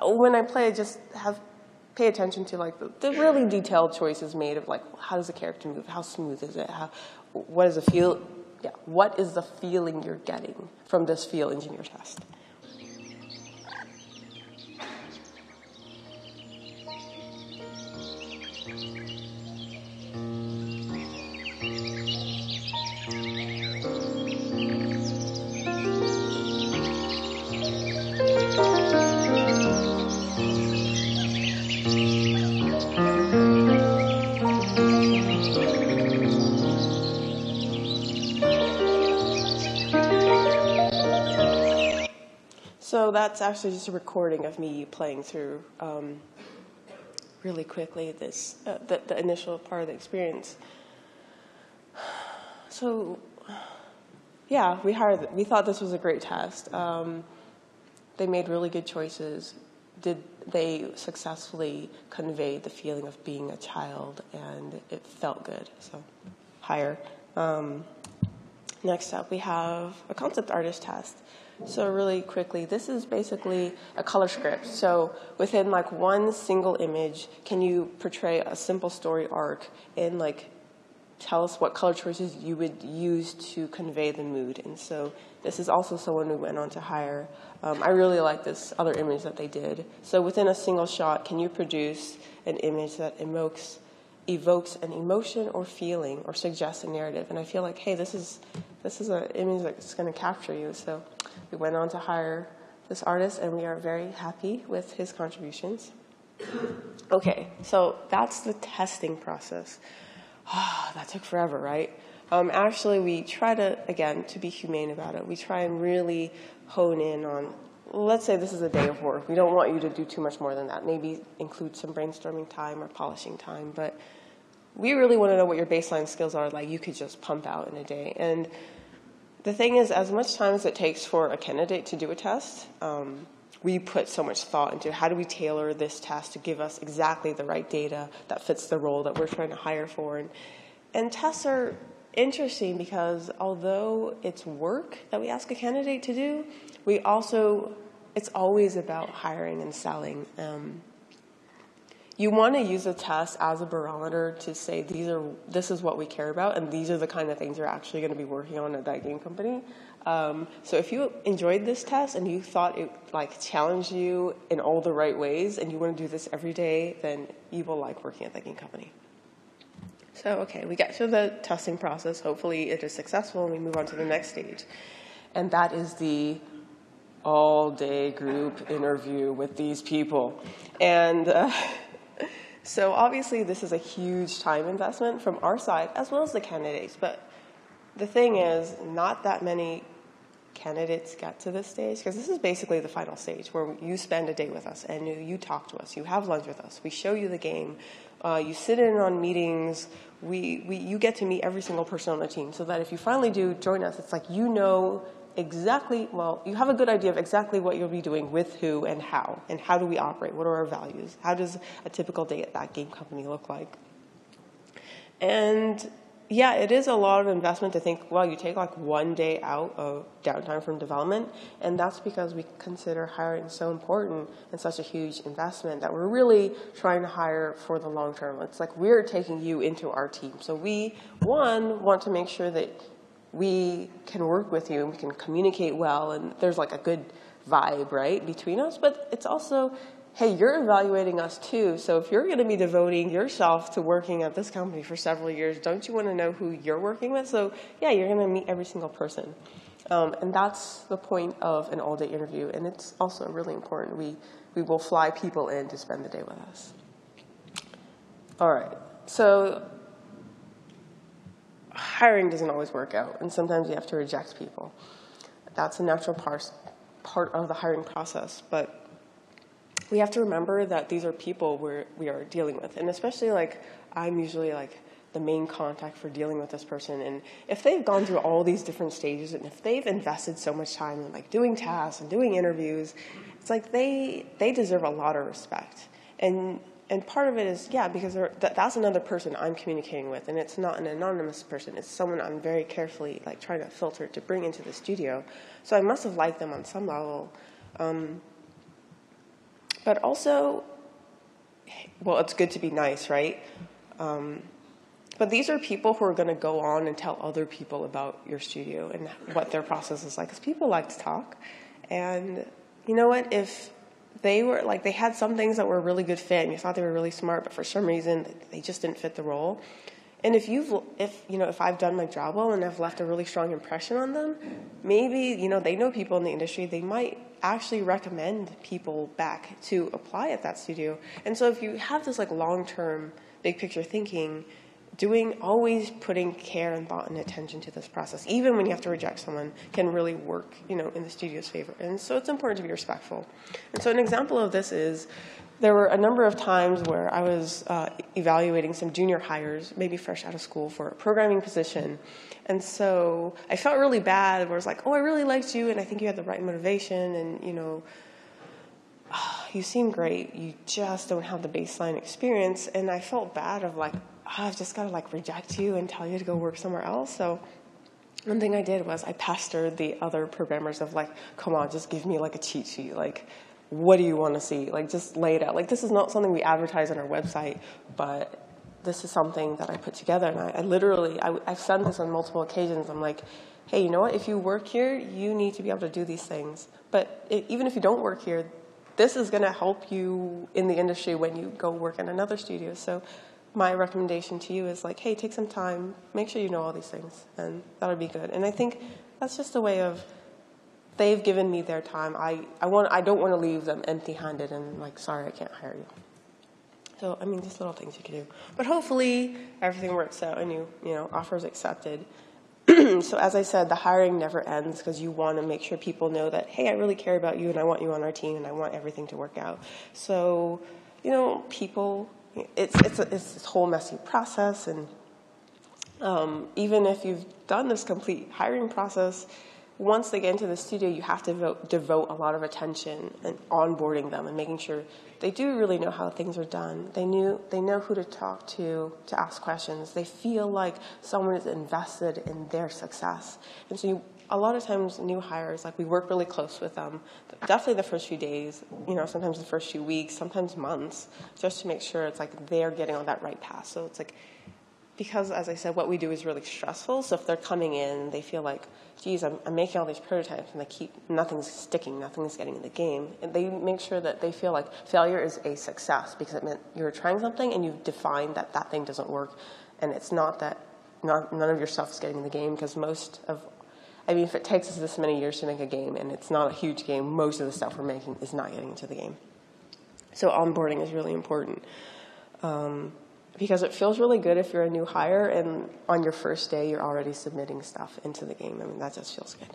when I play, I just have pay attention to like the, the, really detailed choices made of like how does the character move, how smooth is it, how what is the feel, yeah, what is the feeling you're getting from this feel engineer test. So that's actually just a recording of me playing through um, really quickly this uh, the, the initial part of the experience. So, yeah, we hired. We thought this was a great test. Um, they made really good choices. Did they successfully convey the feeling of being a child, and it felt good. So, hire. Um, next up, we have a concept artist test. So really quickly, this is basically a color script. So within like one single image, can you portray a simple story arc and like tell us what color choices you would use to convey the mood? And so this is also someone we went on to hire. Um, I really like this other image that they did. So within a single shot, can you produce an image that evokes evokes an emotion or feeling or suggests a narrative? And I feel like, hey, this is this is an image that's going to capture you. So we went on to hire this artist, and we are very happy with his contributions. Okay, so that's the testing process. Oh, that took forever, right? Um, actually, we try to, again, to be humane about it, we try and really hone in on, let's say this is a day of work. We don't want you to do too much more than that. Maybe include some brainstorming time or polishing time, but we really want to know what your baseline skills are, like you could just pump out in a day. And the thing is, as much time as it takes for a candidate to do a test, um, we put so much thought into how do we tailor this test to give us exactly the right data that fits the role that we're trying to hire for. And, and tests are interesting because although it's work that we ask a candidate to do, we also, it's always about hiring and selling. Um, you want to use a test as a barometer to say these are this is what we care about and these are the kind of things you're actually going to be working on at that game company. Um, so if you enjoyed this test and you thought it like challenged you in all the right ways and you want to do this every day then you will like working at that game company. So okay we get to the testing process. Hopefully it is successful and we move on to the next stage. And that is the all day group interview with these people. And uh, so obviously this is a huge time investment from our side as well as the candidates. But the thing is, not that many candidates get to this stage because this is basically the final stage where you spend a day with us and you, talk to us, you have lunch with us, we show you the game, uh, you sit in on meetings, we, we, you get to meet every single person on the team so that if you finally do join us, it's like you know exactly, well, you have a good idea of exactly what you'll be doing with who and how, and how do we operate, what are our values, how does a typical day at that game company look like. And yeah, it is a lot of investment to think, well, you take like one day out of downtime from development, and that's because we consider hiring so important and such a huge investment that we're really trying to hire for the long term. It's like we're taking you into our team. So we, one, want to make sure that we can work with you and we can communicate well and there's like a good vibe, right, between us. But it's also, hey, you're evaluating us too. So if you're going to be devoting yourself to working at this company for several years, don't you want to know who you're working with? So yeah, you're going to meet every single person. Um, and that's the point of an all-day interview. And it's also really important. We, we will fly people in to spend the day with us. All right. So hiring doesn't always work out, and sometimes you have to reject people. That's a natural part, part of the hiring process, but we have to remember that these are people we're, we are dealing with, and especially like I'm usually like the main contact for dealing with this person, and if they've gone through all these different stages, and if they've invested so much time in like doing tasks and doing interviews, it's like they they deserve a lot of respect, and and part of it is yeah because that's another person i'm communicating with and it's not an anonymous person it's someone i'm very carefully like trying to filter to bring into the studio. So i must have liked them on some level um, but also well it's good to be nice right? Um, but these are people who are going to go on and tell other people about your studio and what their process is like because people like to talk. And you know what? If they were like they had some things that were a really good fit and you thought they were really smart but for some reason they just didn't fit the role. And if you've if you know if i've done my job well and i've left a really strong impression on them maybe you know they know people in the industry they might actually recommend people back to apply at that studio. And so if you have this like long term big picture thinking doing always putting care and thought and attention to this process even when you have to reject someone can really work you know in the studio's favor. And so it's important to be respectful. And so an example of this is there were a number of times where i was uh, evaluating some junior hires maybe fresh out of school for a programming position. And so i felt really bad where it was like oh i really liked you and i think you had the right motivation and you know you seem great. You just don't have the baseline experience. And i felt bad of like Ah, I've just got to like reject you and tell you to go work somewhere else. So one thing I did was I pestered the other programmers of like, come on, just give me like a cheat sheet. Like, what do you want to see? Like, just lay it out. Like, this is not something we advertise on our website, but this is something that I put together. And I, I literally, I, I've said this on multiple occasions. I'm like, hey, you know what? If you work here, you need to be able to do these things. But it, even if you don't work here, this is going to help you in the industry when you go work in another studio. So my recommendation to you is like, hey, take some time, make sure you know all these things, and that would be good. And I think that's just a way of they've given me their time. I, I want I don't want to leave them empty-handed and like, sorry, I can't hire you. So I mean, just little things you can do. But hopefully everything works out and you you know offers accepted. so as I said, the hiring never ends because you want to make sure people know that hey, I really care about you and I want you on our team and I want everything to work out. So you know, people it's, it's, a, it's this whole messy process. And um, even if you've done this complete hiring process, once they get into the studio, you have to devote, devote a lot of attention and onboarding them and making sure they do really know how things are done. They knew they know who to talk to to ask questions. They feel like someone is invested in their success. And so you, a lot of times new hires, like we work really close with them, definitely the first few days, you know, sometimes the first few weeks, sometimes months, just to make sure it's like they're getting on that right path. So it's like, because as I said, what we do is really stressful. So if they're coming in, they feel like, geez, I'm, I'm making all these prototypes and they keep, nothing's sticking, nothing's getting in the game. And they make sure that they feel like failure is a success because it meant you're trying something and you've defined that that thing doesn't work. And it's not that not, none of your stuff is getting in the game because most of I mean, if it takes us this many years to make a game and it's not a huge game, most of the stuff we're making is not getting into the game. So onboarding is really important. Um, because it feels really good if you're a new hire and on your first day you're already submitting stuff into the game. I mean, that just feels good.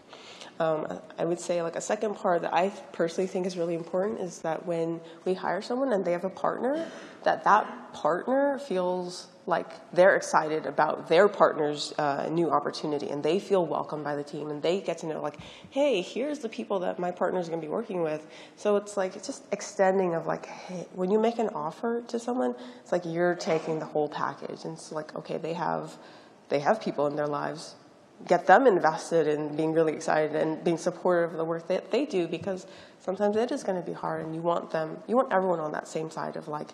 Um, I would say like a second part that I personally think is really important is that when we hire someone and they have a partner, that that partner feels like they're excited about their partner's uh, new opportunity and they feel welcomed by the team and they get to know like, hey, here's the people that my partner's going to be working with. So it's like it's just extending of like, hey, when you make an offer to someone, it's like you're taking the whole package and it's like, okay, they have they have people in their lives get them invested in being really excited and being supportive of the work that they do because sometimes it is going to be hard and you want them you want everyone on that same side of like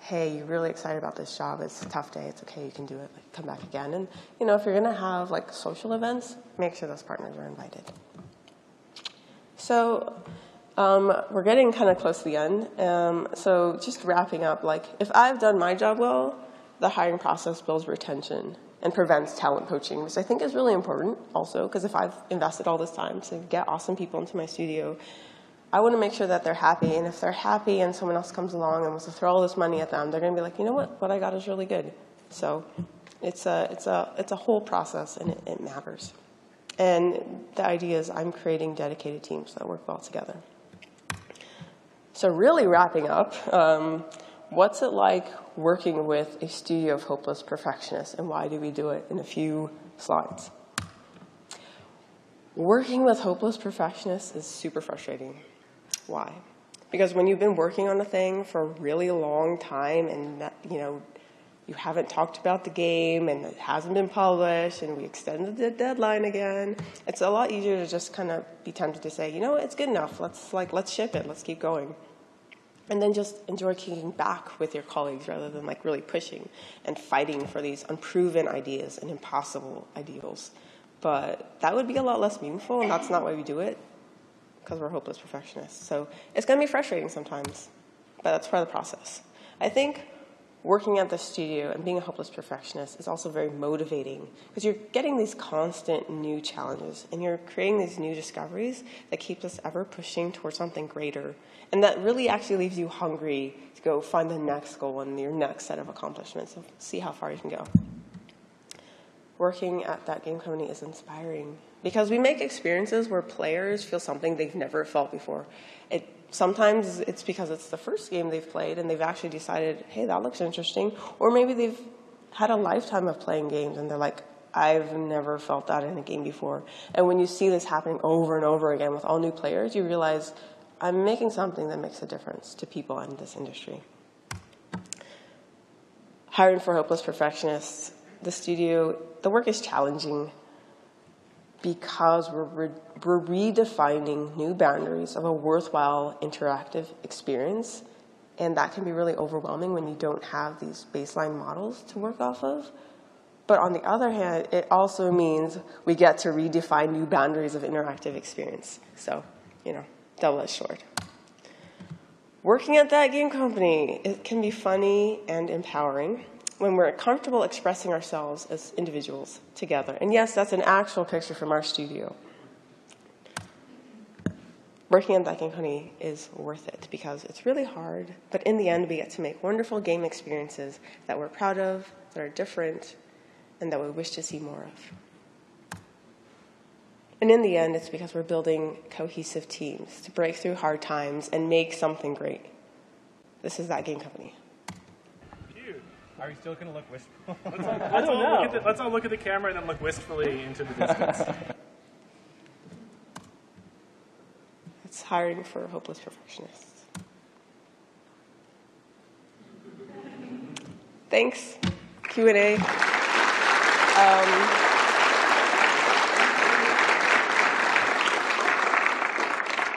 hey you're really excited about this job. It's a tough day. It's okay. You can do it. Like, come back again. And you know if you're going to have like social events make sure those partners are invited. So um, we're getting kind of close to the end. Um, so just wrapping up like if i've done my job well the hiring process builds retention and prevents talent poaching, which I think is really important also, because if I've invested all this time to get awesome people into my studio, I want to make sure that they're happy. And if they're happy and someone else comes along and wants to throw all this money at them, they're going to be like, you know what, what I got is really good. So it's a, it's a, it's a whole process and it, it matters. And the idea is I'm creating dedicated teams that work well together. So really wrapping up, um, what's it like working with a studio of hopeless perfectionists, and why do we do it in a few slides. Working with hopeless perfectionists is super frustrating. Why? Because when you've been working on a thing for a really long time and you know you haven't talked about the game and it hasn't been published and we extended the deadline again, it's a lot easier to just kind of be tempted to say, you know, it's good enough. Let's like let's ship it. Let's keep going and then just enjoy kicking back with your colleagues rather than like really pushing and fighting for these unproven ideas and impossible ideals. But that would be a lot less meaningful, and that's not why we do it, because we're hopeless perfectionists. So it's going to be frustrating sometimes, but that's part of the process. I think working at the studio and being a hopeless perfectionist is also very motivating because you're getting these constant new challenges and you're creating these new discoveries that keep us ever pushing towards something greater and that really actually leaves you hungry to go find the next goal and your next set of accomplishments and see how far you can go. working at that game company is inspiring because we make experiences where players feel something they've never felt before. It, sometimes it's because it's the first game they've played and they've actually decided, hey, that looks interesting. Or maybe they've had a lifetime of playing games and they're like, I've never felt that in a game before. And when you see this happening over and over again with all new players, you realize I'm making something that makes a difference to people in this industry. Hiring for hopeless perfectionists, the studio, the work is challenging because we're, re we're redefining new boundaries of a worthwhile interactive experience. And that can be really overwhelming when you don't have these baseline models to work off of. But on the other hand, it also means we get to redefine new boundaries of interactive experience. So, you know, double-edged sword. Working at that game company, it can be funny and empowering when we're comfortable expressing ourselves as individuals together. And yes, that's an actual picture from our studio. Working that game company is worth it because it's really hard, but in the end, we get to make wonderful game experiences that we're proud of, that are different, and that we wish to see more of. And in the end, it's because we're building cohesive teams to break through hard times and make something great. This is that game company. Are you still going to look wistful? let's, all, let's, all look at the, let's all look at the camera and then look wistfully into the distance. It's hiring for hopeless perfectionists. Thanks. Q&A. Um,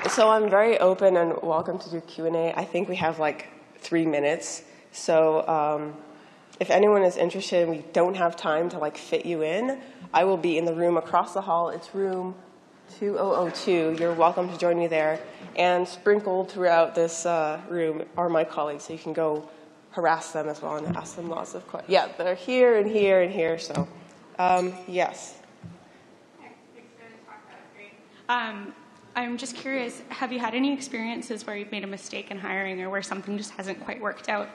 so I'm very open and welcome to do Q&A. I think we have like three minutes. So um, if anyone is interested and we don't have time to like fit you in, I will be in the room across the hall. It's room 2002. You're welcome to join me there. And sprinkled throughout this uh, room are my colleagues, so you can go harass them as well and ask them lots of questions. Yeah, they're here and here and here, so um, yes. Um, I'm just curious, have you had any experiences where you've made a mistake in hiring or where something just hasn't quite worked out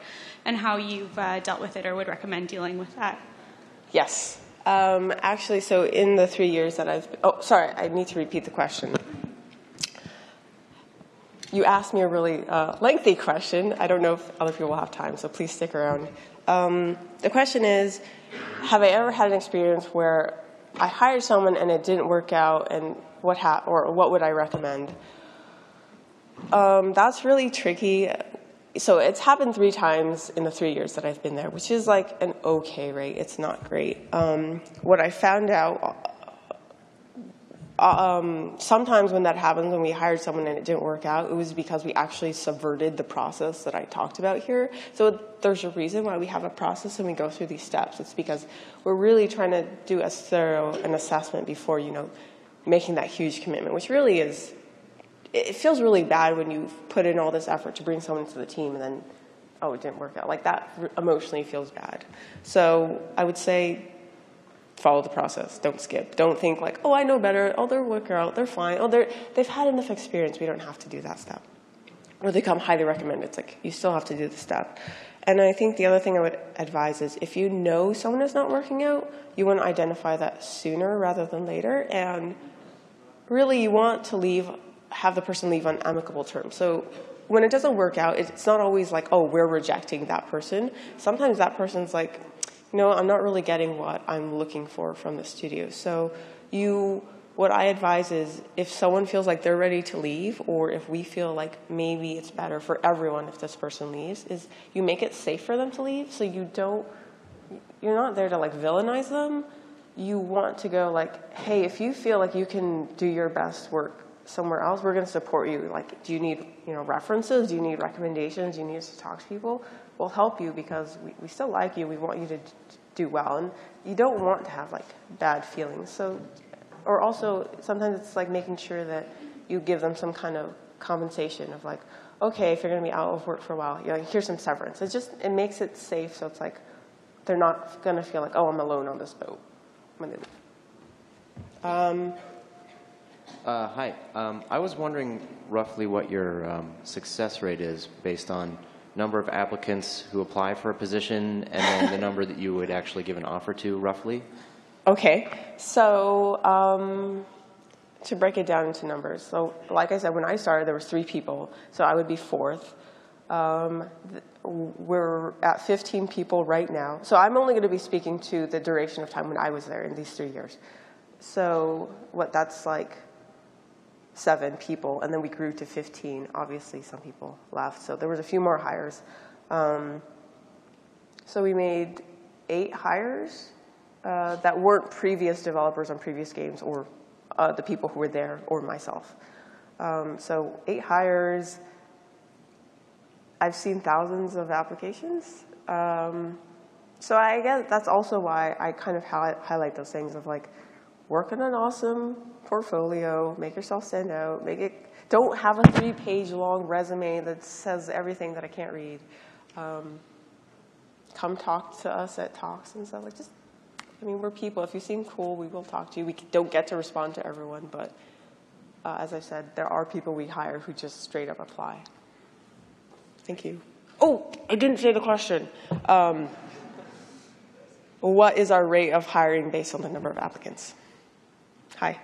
and how you've uh, dealt with it or would recommend dealing with that? Yes. Um, actually, so in the three years that I've, oh, sorry, I need to repeat the question. You asked me a really uh, lengthy question. I don't know if other people will have time, so please stick around. Um, the question is, have I ever had an experience where I hired someone and it didn't work out, and what ha- or what would I recommend? Um, that's really tricky. So it's happened three times in the three years that I've been there, which is like an okay rate. It's not great. Um, what I found out uh, um, sometimes when that happens, when we hired someone and it didn't work out, it was because we actually subverted the process that I talked about here. So there's a reason why we have a process and we go through these steps. It's because we're really trying to do a thorough an assessment before, you know, making that huge commitment, which really is, it feels really bad when you put in all this effort to bring someone to the team and then, oh, it didn't work out. Like that emotionally feels bad. So I would say follow the process. Don't skip. Don't think like, oh, I know better. Oh, they're work out. They're fine. Oh, they're, they've had enough experience. We don't have to do that step. Or they come highly recommended. It's like, you still have to do the step. And I think the other thing I would advise is if you know someone is not working out, you want to identify that sooner rather than later. And really, you want to leave, have the person leave on amicable terms. So when it doesn't work out, it's not always like, oh, we're rejecting that person. Sometimes that person's like, no, I'm not really getting what I'm looking for from the studio. So you, what I advise is if someone feels like they're ready to leave, or if we feel like maybe it's better for everyone if this person leaves, is you make it safe for them to leave. So you don't, you're not there to like villainize them. You want to go like, hey, if you feel like you can do your best work somewhere else, we're going to support you. Like, do you need, you know, references? Do you need recommendations? Do you need us to talk to people? We'll help you because we, we still like you. We want you to do well. And you don't want to have, like, bad feelings. So, or also, sometimes it's like making sure that you give them some kind of compensation of like, okay, if you're going to be out of work for a while, you're like, here's some severance. It just, it makes it safe. So it's like, they're not going to feel like, oh, I'm alone on this boat. Um, uh, hi. Um, I was wondering roughly what your um, success rate is based on number of applicants who apply for a position and then the number that you would actually give an offer to roughly. Okay, so um, to break it down into numbers, so like I said, when I started, there was three people, so I would be fourth. Um, we're at 15 people right now, so I'm only going to be speaking to the duration of time when I was there in these three years. So what that's like seven people, and then we grew to 15. Obviously, some people left, so there was a few more hires. Um, so we made eight hires uh, that weren't previous developers on previous games or uh, the people who were there or myself. Um, so eight hires. I've seen thousands of applications. Um, so I guess that's also why I kind of hi- highlight those things of like, work on an awesome portfolio, make yourself stand out, make it, don't have a three-page long resume that says everything that I can't read. Um, come talk to us at talks and stuff. Like just, I mean, we're people. If you seem cool, we will talk to you. We don't get to respond to everyone, but uh, as I said, there are people we hire who just straight up apply. Thank you. Oh, I didn't say the question. Um, what is our rate of hiring based on the number of applicants? Hi.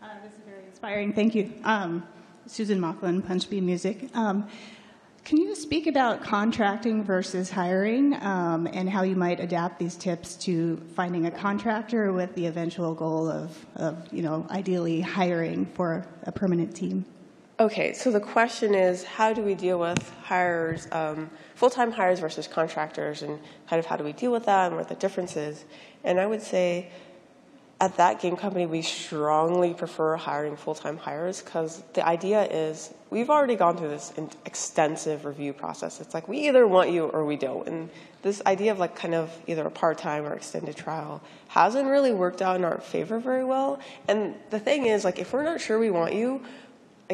Uh, this is very inspiring. Thank you. Um, Susan Mocklin, Punch Music. Um, can you speak about contracting versus hiring um, and how you might adapt these tips to finding a contractor with the eventual goal of, of, you know, ideally hiring for a permanent team? Okay, so the question is, how do we deal with hires, um, full-time hires versus contractors, and kind of how do we deal with that and what the difference is? And I would say, at that game company, we strongly prefer hiring full-time hires because the idea is we've already gone through this extensive review process. It's like we either want you or we don't, and this idea of like kind of either a part-time or extended trial hasn't really worked out in our favor very well. And the thing is, like, if we're not sure we want you,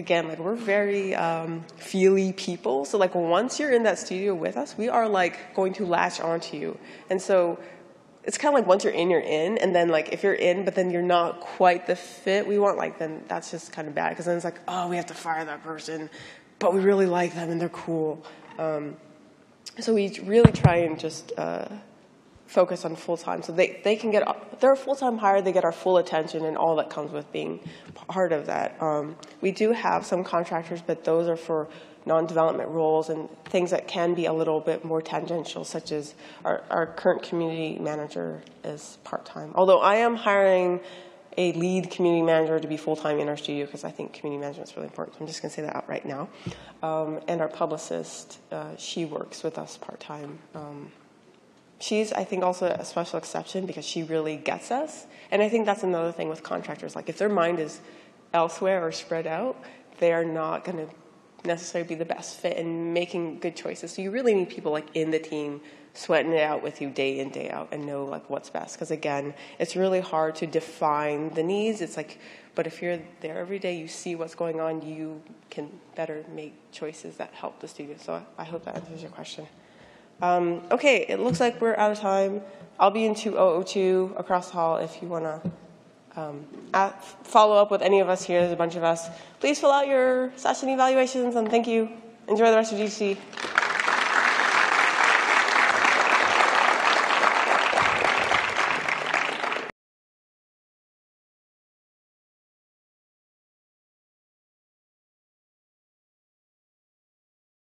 again, like we're very um, feely people. So like once you're in that studio with us, we are like going to latch onto you. And so it's kind of like once you're in, you're in. And then like if you're in, but then you're not quite the fit we want, like then that's just kind of bad. Because then it's like, oh, we have to fire that person, but we really like them and they're cool. Um, so we really try and just uh, focus on full time. So they, they can get, they're a full time hire, they get our full attention and all that comes with being part of that. Um, we do have some contractors, but those are for non development roles and things that can be a little bit more tangential, such as our, our current community manager is part time. Although I am hiring a lead community manager to be full time in our studio because I think community management is really important. I'm just going to say that out right now. Um, and our publicist, uh, she works with us part time. Um, she's i think also a special exception because she really gets us. And i think that's another thing with contractors. Like if their mind is elsewhere or spread out they're not going to necessarily be the best fit in making good choices. So you really need people like in the team sweating it out with you day in day out and know like what's best. Because again it's really hard to define the needs. It's like but if you're there every day you see what's going on you can better make choices that help the studio so i hope that answers your question um, okay, it looks like we're out of time. I'll be in 2002 across the hall if you want to um, follow up with any of us here. There's a bunch of us. Please fill out your session evaluations and thank you. Enjoy the rest of GDC.